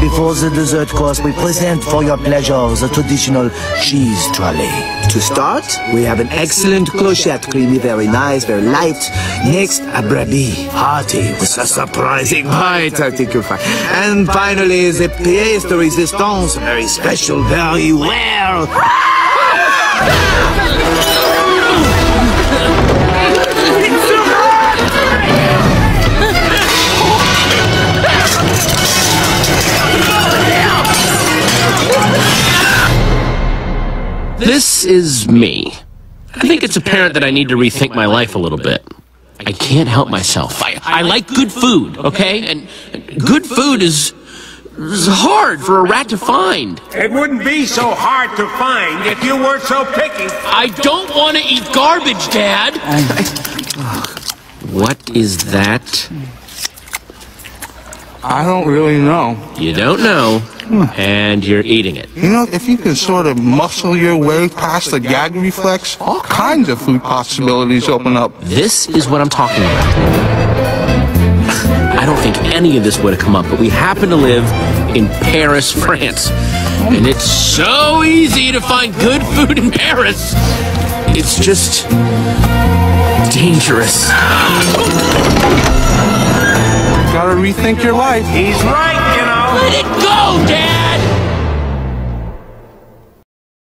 before the dessert course, we present for your pleasure the traditional cheese trolley. To start, we have an excellent clochette, creamy, very nice, very light. Next, a brebis, hearty, with a surprising bite. I think you'll find. And finally, the pièce de résistance, very special, very well. This is me. I think it's apparent that I need to rethink my life a little bit. I can't help myself. I, I like good food, okay? And good food is, is hard for a rat to find. It wouldn't be so hard to find if you weren't so picky. I don't want to eat garbage, Dad. What is that? I don't really know. You don't know, and you're eating it. You know, if you can sort of muscle your way past the gag reflex, all kinds of food possibilities open up. This is what I'm talking about. I don't think any of this would have come up, but we happen to live in Paris, France. And it's so easy to find good food in Paris. It's just dangerous. Gotta rethink your life. He's right, you know. Let it go, Dad!